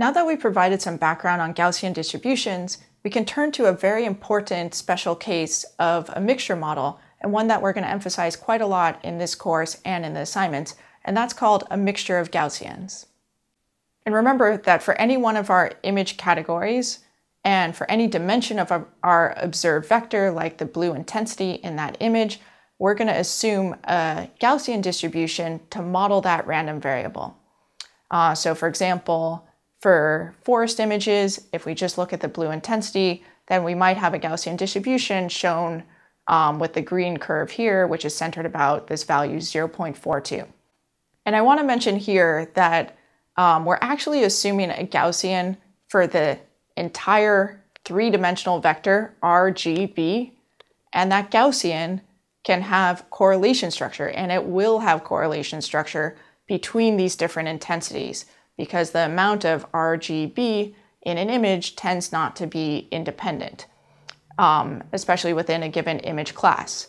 Now that we've provided some background on Gaussian distributions, we can turn to a very important special case of a mixture model, and one that we're going to emphasize quite a lot in this course and in the assignments, and that's called a mixture of Gaussians. And remember that for any one of our image categories, and for any dimension of our observed vector, like the blue intensity in that image, we're going to assume a Gaussian distribution to model that random variable. Uh, so for example, for forest images, if we just look at the blue intensity, then we might have a Gaussian distribution shown um, with the green curve here, which is centered about this value 0.42. And I want to mention here that um, we're actually assuming a Gaussian for the entire three-dimensional vector RGB, and that Gaussian can have correlation structure, and it will have correlation structure between these different intensities because the amount of RGB in an image tends not to be independent, um, especially within a given image class.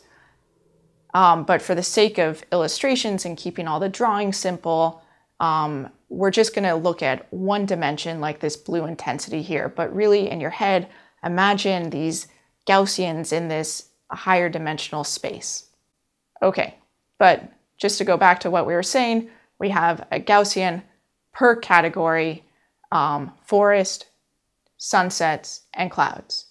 Um, but for the sake of illustrations and keeping all the drawing simple, um, we're just going to look at one dimension like this blue intensity here. But really in your head, imagine these Gaussians in this higher dimensional space. Okay, but just to go back to what we were saying, we have a Gaussian per category, um, forest, sunsets, and clouds.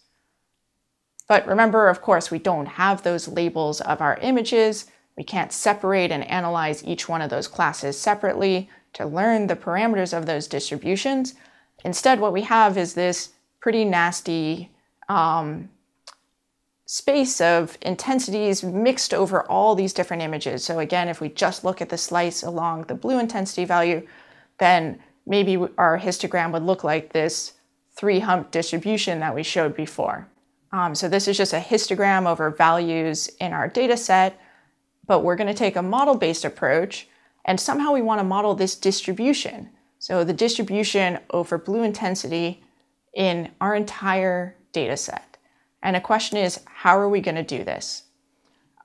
But remember, of course, we don't have those labels of our images. We can't separate and analyze each one of those classes separately to learn the parameters of those distributions. Instead, what we have is this pretty nasty um, space of intensities mixed over all these different images. So again, if we just look at the slice along the blue intensity value, then maybe our histogram would look like this three hump distribution that we showed before. Um, so this is just a histogram over values in our data set, but we're going to take a model-based approach and somehow we want to model this distribution. So the distribution over blue intensity in our entire data set. And the question is, how are we going to do this?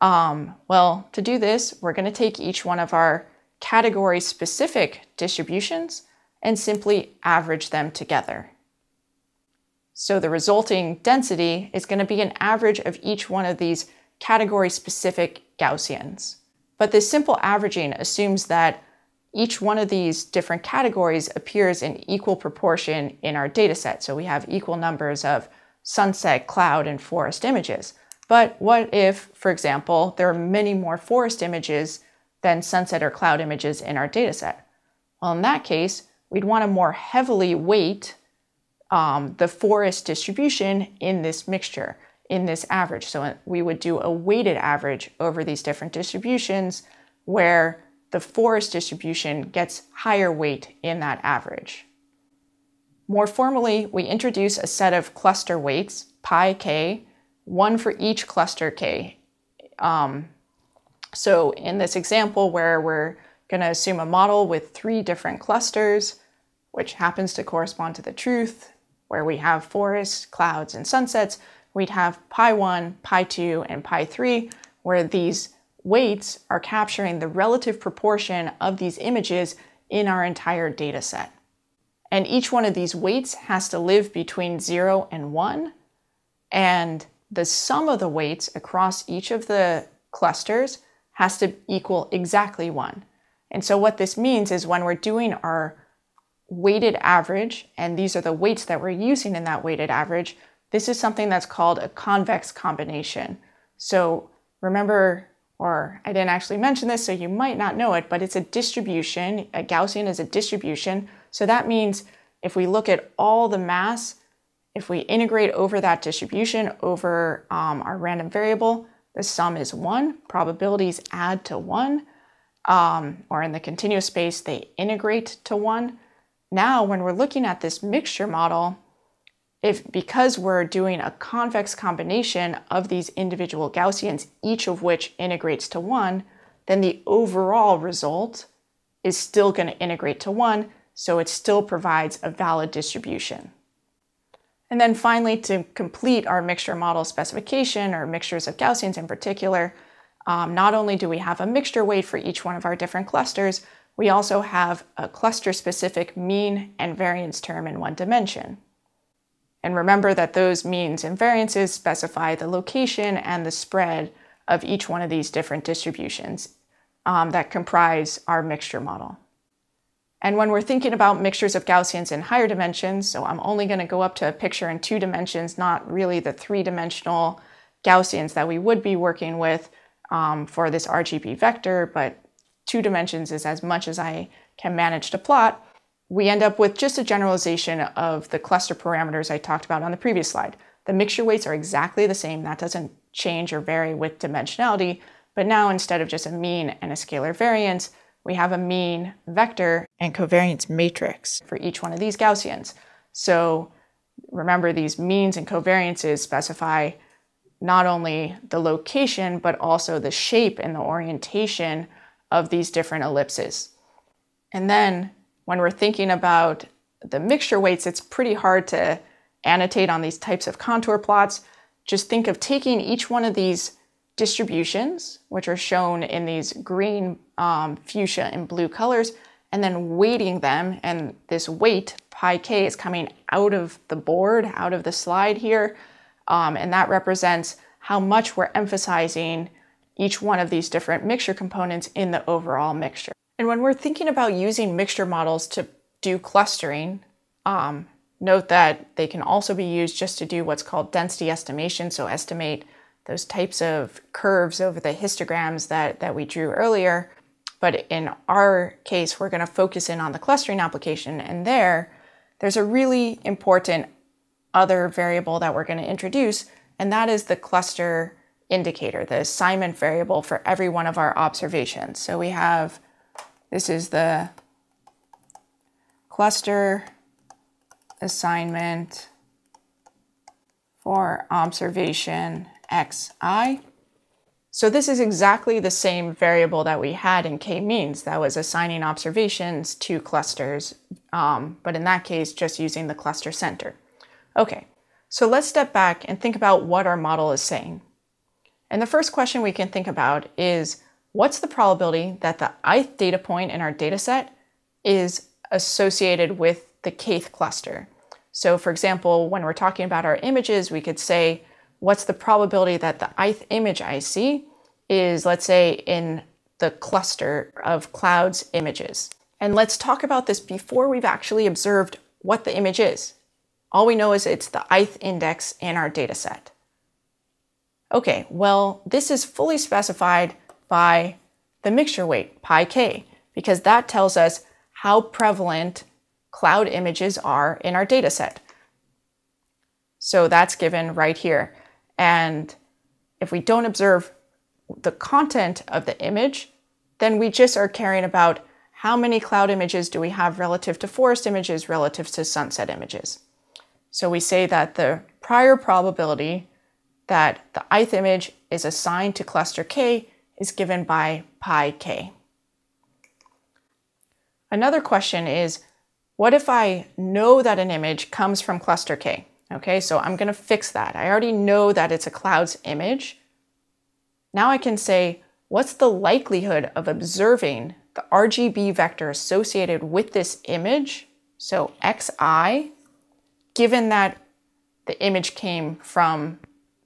Um, well, to do this, we're going to take each one of our category specific distributions and simply average them together. So the resulting density is going to be an average of each one of these category specific Gaussians. But this simple averaging assumes that each one of these different categories appears in equal proportion in our data set. So we have equal numbers of sunset, cloud, and forest images. But what if, for example, there are many more forest images than sunset or cloud images in our data set. Well, in that case, we'd want to more heavily weight um, the forest distribution in this mixture, in this average. So we would do a weighted average over these different distributions where the forest distribution gets higher weight in that average. More formally, we introduce a set of cluster weights, pi k, one for each cluster k. Um, so in this example where we're going to assume a model with three different clusters, which happens to correspond to the truth, where we have forests, clouds, and sunsets, we'd have pi 1, pi 2, and pi 3, where these weights are capturing the relative proportion of these images in our entire data set. And each one of these weights has to live between 0 and 1, and the sum of the weights across each of the clusters has to equal exactly one. And so what this means is when we're doing our weighted average, and these are the weights that we're using in that weighted average, this is something that's called a convex combination. So remember, or I didn't actually mention this, so you might not know it, but it's a distribution. A Gaussian is a distribution. So that means if we look at all the mass, if we integrate over that distribution over um, our random variable, the sum is one, probabilities add to one, um, or in the continuous space, they integrate to one. Now, when we're looking at this mixture model, if because we're doing a convex combination of these individual Gaussians, each of which integrates to one, then the overall result is still going to integrate to one, so it still provides a valid distribution. And then finally, to complete our mixture model specification, or mixtures of Gaussians in particular, um, not only do we have a mixture weight for each one of our different clusters, we also have a cluster-specific mean and variance term in one dimension. And remember that those means and variances specify the location and the spread of each one of these different distributions um, that comprise our mixture model. And when we're thinking about mixtures of Gaussians in higher dimensions, so I'm only going to go up to a picture in two dimensions, not really the three-dimensional Gaussians that we would be working with um, for this RGB vector, but two dimensions is as much as I can manage to plot, we end up with just a generalization of the cluster parameters I talked about on the previous slide. The mixture weights are exactly the same. That doesn't change or vary with dimensionality. But now instead of just a mean and a scalar variance, we have a mean vector and covariance matrix for each one of these Gaussians. So remember these means and covariances specify not only the location, but also the shape and the orientation of these different ellipses. And then when we're thinking about the mixture weights, it's pretty hard to annotate on these types of contour plots. Just think of taking each one of these distributions, which are shown in these green, um, fuchsia, and blue colors, and then weighting them. And this weight, pi k, is coming out of the board, out of the slide here. Um, and that represents how much we're emphasizing each one of these different mixture components in the overall mixture. And when we're thinking about using mixture models to do clustering, um, note that they can also be used just to do what's called density estimation, so estimate those types of curves over the histograms that, that we drew earlier. But in our case, we're going to focus in on the clustering application. And there, there's a really important other variable that we're going to introduce, and that is the cluster indicator, the assignment variable for every one of our observations. So we have, this is the cluster assignment for observation xi. So this is exactly the same variable that we had in k-means that was assigning observations to clusters, um, but in that case, just using the cluster center. Okay, so let's step back and think about what our model is saying. And the first question we can think about is, what's the probability that the ith data point in our data set is associated with the kth cluster? So for example, when we're talking about our images, we could say, what's the probability that the ith image I see is, let's say, in the cluster of clouds images. And let's talk about this before we've actually observed what the image is. All we know is it's the ith index in our data set. Okay, well, this is fully specified by the mixture weight, pi k, because that tells us how prevalent cloud images are in our data set. So that's given right here. And if we don't observe the content of the image, then we just are caring about how many cloud images do we have relative to forest images relative to sunset images. So we say that the prior probability that the ith image is assigned to cluster K is given by pi k. Another question is, what if I know that an image comes from cluster K? Okay, so I'm going to fix that. I already know that it's a cloud's image. Now I can say, what's the likelihood of observing the RGB vector associated with this image, so xi, given that the image came from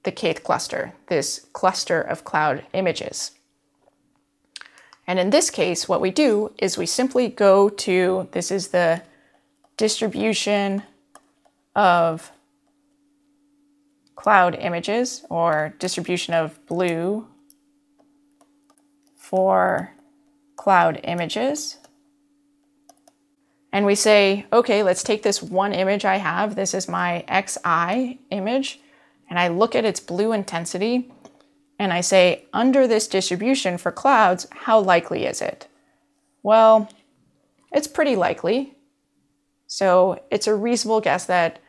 the kth cluster, this cluster of cloud images. And in this case, what we do is we simply go to, this is the distribution of cloud images or distribution of blue for cloud images. And we say, okay, let's take this one image I have. This is my XI image and I look at its blue intensity and I say, under this distribution for clouds, how likely is it? Well, it's pretty likely. So it's a reasonable guess that,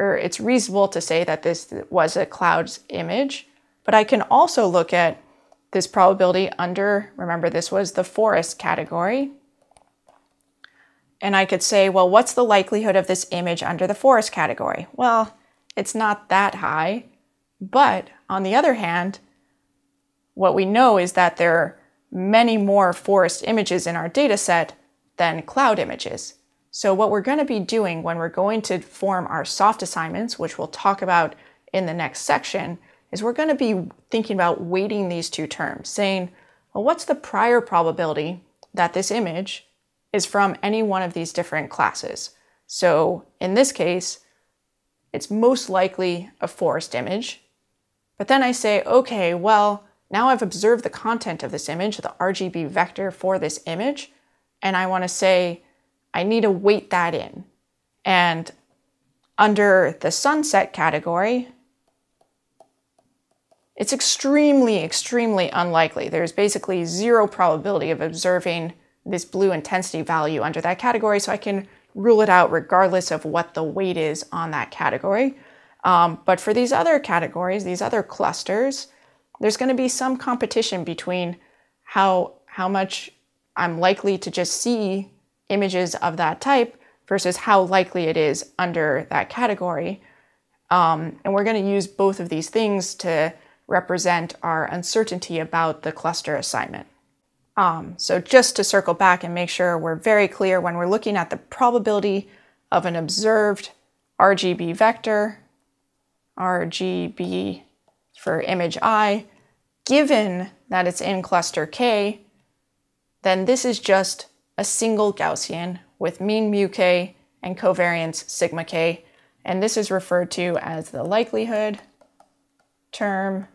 or it's reasonable to say that this was a cloud's image. But I can also look at this probability under, remember this was the forest category. And I could say, well, what's the likelihood of this image under the forest category? Well, it's not that high. But on the other hand, what we know is that there are many more forest images in our data set than cloud images. So what we're going to be doing when we're going to form our soft assignments, which we'll talk about in the next section, is we're going to be thinking about weighting these two terms, saying, well, what's the prior probability that this image is from any one of these different classes? So in this case, it's most likely a forest image. But then I say, okay, well, now I've observed the content of this image, the RGB vector for this image, and I want to say, I need to weight that in. And under the sunset category, it's extremely, extremely unlikely. There's basically zero probability of observing this blue intensity value under that category, so I can rule it out regardless of what the weight is on that category. Um, but for these other categories, these other clusters, there's going to be some competition between how, how much I'm likely to just see images of that type versus how likely it is under that category. Um, and we're going to use both of these things to represent our uncertainty about the cluster assignment. Um, so just to circle back and make sure we're very clear when we're looking at the probability of an observed RGB vector, RGB for image i, given that it's in cluster K, then this is just a single Gaussian with mean mu k and covariance sigma k, and this is referred to as the likelihood term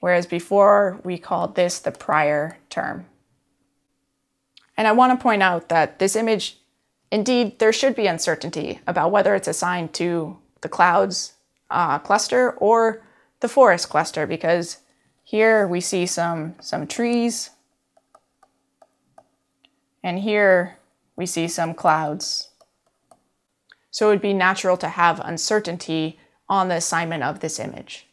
whereas before we called this the prior term. And I want to point out that this image, indeed, there should be uncertainty about whether it's assigned to the clouds uh, cluster or the forest cluster, because here we see some, some trees, and here we see some clouds. So it would be natural to have uncertainty on the assignment of this image.